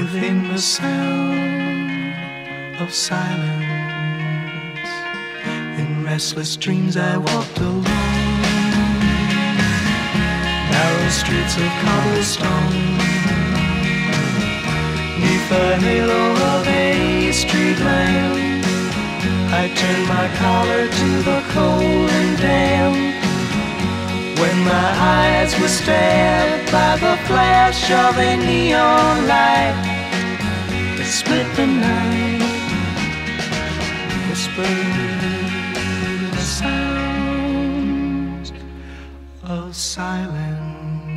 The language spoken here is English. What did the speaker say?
within the sound of silence. In restless dreams, I walked alone, narrow streets of cobblestone, neath the halo of a street lamp. I turned my collar to the cold and damp. When my eyes were stabbed by the flash of a neon split the night, whispered the sounds of silence.